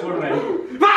छोड़ रहे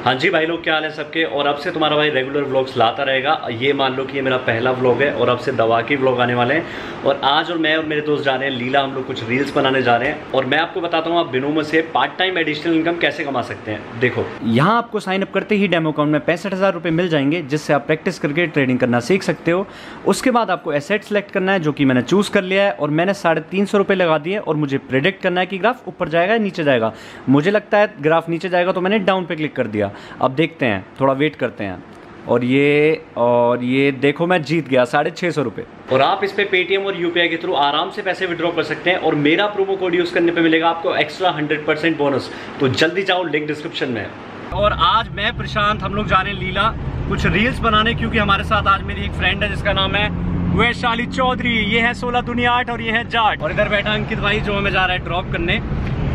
हैं जी भाई लोग, क्या हाल है सबके? और अब से तुम्हारा भाई रेगुलर व्लॉग्स लाता रहेगा। ये मान लो कि ये मेरा पहला व्लॉग है और अब से दवा के व्लॉग आने वाले हैं। और आज और मैं और मेरे दोस्त जा रहे हैं, लीला हम लोग कुछ रील्स बनाने जा रहे हैं। और मैं आपको बताता हूँ, आप बिनोमो से पार्ट टाइम एडिशनल इनकम कैसे कमा सकते हैं। देखो। यहाँ आपको साइन अप करते ही डेमो अकाउंट में पैंसठ हज़ार रुपये मिल जाएँगे, जिससे आप प्रैक्टिस करके ट्रेडिंग करना सीख सकते हो। उसके बाद आपको एसेट सेलेक्ट करना है, जो कि मैंने चूज़ कर लिया है और मैंने साढ़े तीन सौ रुपये लगा दिए और मुझे प्रिडिक्ट करना है कि ग्राफ ऊपर जाएगा या नीचे जाएगा। मुझे लगता है ग्राफ नीचे जाएगा तो मैंने डाउन पे क्लिक कर दिया। अब देखते हैं, थोड़ा वेट करते हैं। और ये और ये देखो, मैं जीत गया, साढ़े छः सौ रुपये और आप इस पे पेटीएम और यूपीआई के थ्रू आराम से पैसे विड्रॉ कर सकते हैं और मेरा प्रोमो कोड यूज़ करने पे मिलेगा आपको एक्स्ट्रा हंड्रेड परसेंट बोनस तो जल्दी जाओ लिंक डिस्क्रिप्शन में। और आज मैं प्रशांत, हम लोग जा रहे हैं लीला। कुछ रील्स बनाने, क्योंकि हमारे साथ आज मेरी एक फ्रेंड है, जिसका नाम है वैशाली चौधरी। ये है सोलह दुनिया आठ और ये है जाट। और इधर बैठा अंकित भाई, जो हमें जा रहा है ड्रॉप करने।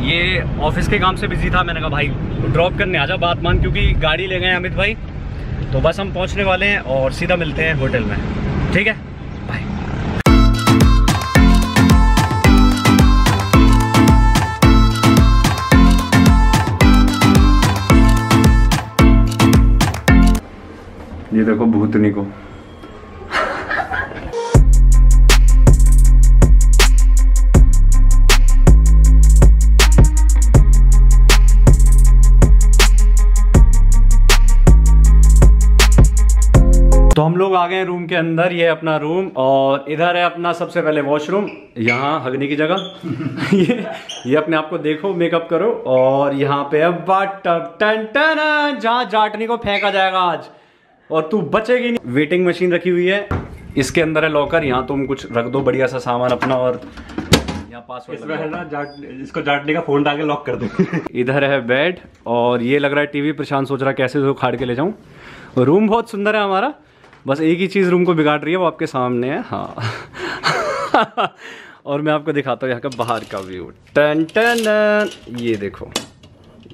ये ऑफ़िस के काम से बिज़ी था, मैंने कहा, भाई ड्रॉप करने आजा बात मान, क्योंकि गाड़ी ले गए अमित भाई। तो बस हम पहुँचने वाले हैं और सीधा मिलते हैं होटल में। ठीक है? बाय ये देखो, भूतनी को। तो हम लोग आ गए रूम के अंदर ये अपना रूम और इधर है अपना सबसे पहले वॉशरूम यहाँ हगने की जगह। ये ये अपने आप को देखो मेकअप करो और यहाँ पे है बाटब टन टन जहाँ जाटनी को फेंका जाएगा आज। और तू बचेगी नहीं। वेटिंग मशीन रखी हुई है। इसके अंदर है लॉकर यहाँ तुम कुछ रख दो बढ़िया सा सामान अपना और यहाँ पासवर्ड इसमें है ना जाट इसको जाटने का फ़ोन डाल के लॉक कर दो। इधर है बेड और ये लग रहा है टीवी प्रशांत सोच रहा है कैसे इसको खाड़ के ले जाऊँ? रूम बहुत सुंदर है हमारा। बस एक ही चीज़ रूम को बिगाड़ रही है वो आपके सामने है। हाँ। और मैं आपको दिखाता हूँ यहाँ का बाहर का व्यू। Ton ton. ये देखो।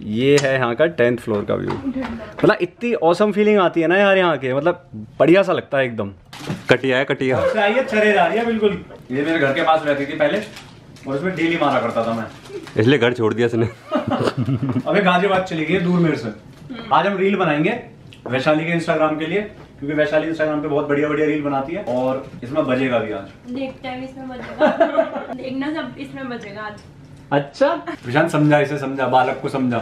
ये है यहाँ का टेंथ फ्लोर का व्यू। मतलब इतनी औसम फीलिंग आती है ना यार यहाँ के। मतलब बढ़िया सा लगता है एकदम। कटिया है कटिया। आइए जा रही है बिल्कुल। ये मेरे घर के पास रहती थी पहले और उसमें डेली मारा करता था मैं। इसलिए घर छोड़ दिया इसने। अबे गाजियाबाद चली गई दूर मेरे से। आज हम रील बनाएँगे वैशाली के इंस्टाग्राम के लिए। क्योंकि वैशाली इंस्टाग्राम पे बहुत बढ़िया बढ़िया रील बनाती है और इसमें बजेगा भी आज। देखते हैं इसमें देखना सब इसमें बचेगा आज। अच्छा। प्रशांत समझा इसे समझा बालक को समझा।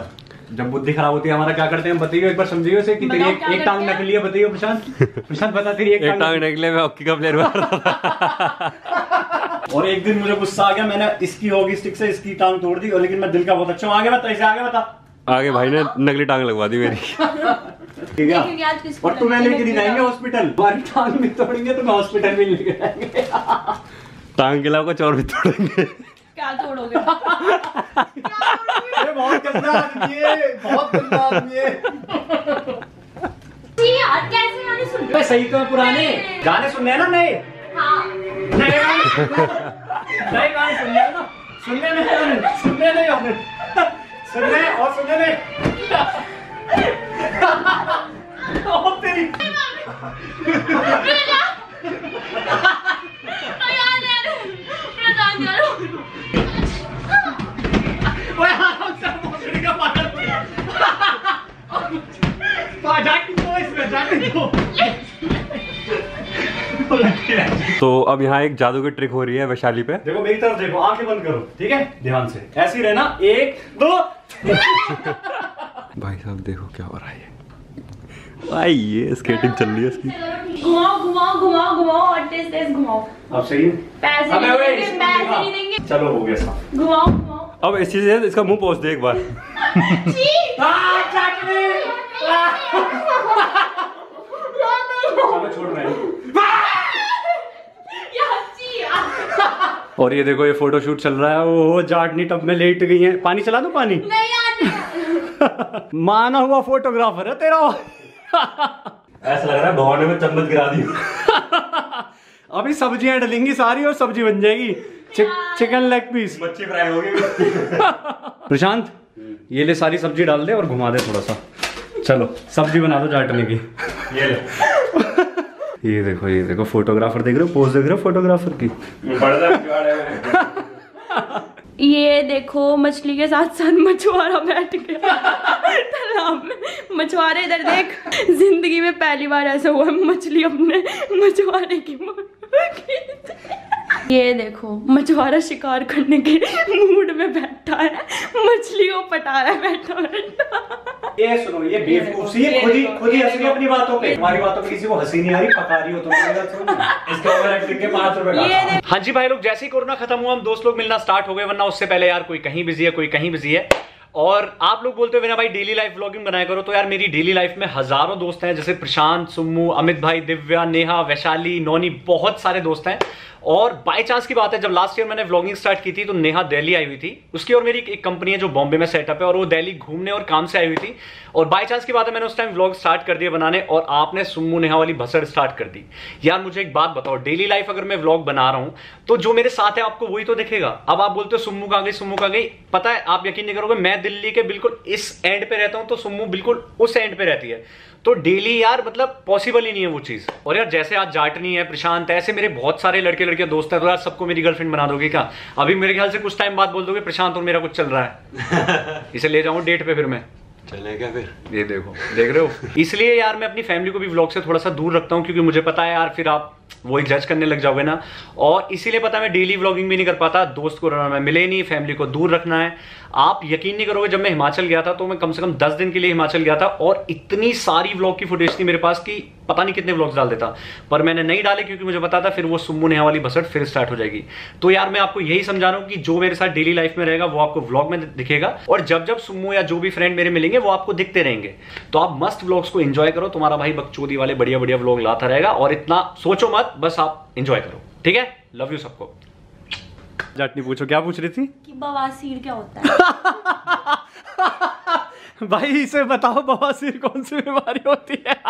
जब बुद्धि खराब होती है हमारा क्या करते हैं? बताइए एक बार समझिए उसे कि तेरी एक, एक टांग? नकली है बताइए प्रशांत। प्रशांत बता तेरी एक एक टांग निकले मैं हॉकी का प्लेयर रहा और एक दिन मुझे गुस्सा आ गया मैंने इसकी होगी स्टिक से इसकी टांग तोड़ दी और लेकिन मैं दिल का बहुत अच्छा हूँ। आगे बता इसे आगे बता। आगे भाई ने नकली टांग लगवा दी मेरी। ठीक है। और तुम्हें लेके नहीं कि जाएँगे हॉस्पिटल तुम्हारी टांग भी तोड़ेंगे तो हॉस्पिटल भी लेके जाएँगे। टांग के अलावा कुछ और भी तोड़ेंगे। क्या तोड़ोगे? बहुत गंदा आदमी है बहुत गंदा आदमी है। जी कैसे गाने सुन अबे सही तो पुराने। गाने सुनने हैं ना नए? हाँ। नए गाने नए गाने सुनने ना। सुनने नहीं सुनने नहीं सुनने और सुनने नहीं तो अब यहाँ एक जादू की ट्रिक हो रही है वैशाली पे। देखो मेरी तरफ़ देखो आँखें बंद करो ठीक है? ध्यान से। ऐसे ही रहना। एक दो। भाई साहब देखो क्या हो रहा है। भाई ये स्केटिंग चल रही है इसकी। घुमाओ घुमाओ घुमाओ घुमाओ और तेज तेज घुमाओ। अब सही है? पैसे अबे नहीं देंगे पैसे नहीं देंगे। चलो हो गया साहब घुमाओ घुमाओ। अब इस चीज़ से इसका मुँह पोछ दे एक बार। चलो छोड़ रहे हैं यार जी यार और ये देखो ये फ़ोटो शूट चल रहा है। ओहो जाटनी टब में लेट गई है। पानी चला दो पानी? माना हुआ फोटोग्राफर है तेरा। ऐसा लग रहा है भगवान में चम्मच गिरा दी अभी सब्ज़ियाँ डलेंगी सारी और सब्ज़ी बन जाएगी। चिक, चिकन लेग पीस मच्छी फ्राई हो गई प्रशांत ये ले सारी सब्ज़ी डाल दे और घुमा दे थोड़ा सा। चलो सब्ज़ी बना दो जाटने की। ये ले। ये देखो ये देखो फोटोग्राफर देख रहे हो? पोज देख रहे हो फोटोग्राफर की? ये देखो, मछली के साथ साथ मछुआरा बैठ गया। तालाब में। मछुआरे इधर देख। ज़िंदगी में पहली बार ऐसा हुआ मछली अपने मछुआरे की ये देखो मछुआरा शिकार करने के मूड में बैठा है मछली को पटा रहा है बैठा बैठा ये सुनो ये बेवकूफ़ सी खुद ही खुद ही हंस अपनी बातों पे। हमारी बातों पे किसी को हँसी नहीं आ रही पका रही हो तुम इसके ओवर एक्टिंग के पाँच रुपए। हाँ। जी भाई लोग जैसे ही कोरोना खत्म हुआ हम दोस्त लोग मिलना स्टार्ट हो गए वरना उससे पहले यार कोई कहीं बिज़ी है कोई कहीं बिज़ी है। और आप लोग बोलते हो विना भाई डेली लाइफ व्लॉगिंग बनाया करो तो यार मेरी डेली लाइफ में हज़ारों दोस्त हैं जैसे प्रशांत सुम्मू अमित भाई दिव्या नेहा वैशाली नोनी बहुत सारे दोस्त हैं। और बाय चांस की बात है, जब लास्ट ईयर मैंने व्लॉगिंग स्टार्ट की थी तो नेहा दिल्ली आई हुई थी। उसकी और मेरी एक कंपनी है जो बॉम्बे में सेटअप है, और वो दिल्ली घूमने और काम से आई हुई थी। और बाय चांस की बात है, मैंने उस टाइम व्लॉग स्टार्ट कर दिया बनाने, और आपने सुम्मू नेहा वाली भसड़ स्टार्ट कर दी। यार, मुझे एक बात बताओ डेली लाइफ अगर मैं व्लॉग बना रहा हूँ तो जो मेरे साथ है, आपको वही तो दिखेगा। अब आप बोलते हो, सुम्मू कहाँ गई, सुम्मू कहाँ गई? पता है, आप यकीन नहीं करोगे, मैं दिल्ली के बिल्कुल इस एंड पे रहता हूँ तो सुम्मू बिल्कुल उस एंड पे रहती है। तो डेली यार मतलब पॉसिबल ही नहीं है वो चीज़। और यार, जैसे आज जाटनी है, प्रशांत है, ऐसे मेरे बहुत सारे लड़के लड़के दोस्त है तो यार सबको मेरी गर्लफ्रेंड बना दोगे क्या? अभी मेरे ख्याल से कुछ टाइम बाद बोल दोगे प्रशांत और मेरा कुछ चल रहा है। इसे ले जाऊँगा डेट पे फिर मैं। चले क्या फिर। ये देखो देख रहे हो? इसलिए यार मैं अपनी फैमिली को भी व्लॉग से थोड़ा सा दूर रखता हूँ क्योंकि मुझे पता है यार फिर आप वो जज करने लग जाओगे ना। और इसीलिए पता मैं डेली व्लॉगिंग भी नहीं कर पाता, दोस्त को मैं मिले नहीं फैमिली को दूर रखना है। आप यकीन नहीं करोगे, जब मैं हिमाचल गया था तो मैं कम से कम दस दिन के लिए हिमाचल गया था और इतनी सारी व्लॉग की फुटेज थी मेरे पास कि पता नहीं कितने व्लॉग्स डाल देता। पर मैंने नहीं डाले क्योंकि मुझे पता था फिर वो सुम्मू नेहा वाली बसट फिर स्टार्ट हो जाएगी। तो यार, मैं आपको यही समझा रहा हूँ कि जो मेरे साथ डेली लाइफ में रहेगा, वो आपको व्लॉग में दिखेगा और जब जब सुम्मू या जो भी फ्रेंड मेरे मिलेंगे, वो आपको दिखते रहेंगे। तो आप मस्त व्लॉग्स को एंजॉय करो, तुम्हारा भाई बकचोदी वाले बढ़िया बढ़िया व्लॉग लाता रहेगा और इतना सोचो मत बस आप इंजॉय करो। ठीक है? लव यू सबको। जाटनी पूछो क्या पूछ रही थी? कि बवासीर क्या होता है? भाई इसे बताओ बवासीर कौन सी बीमारी होती है?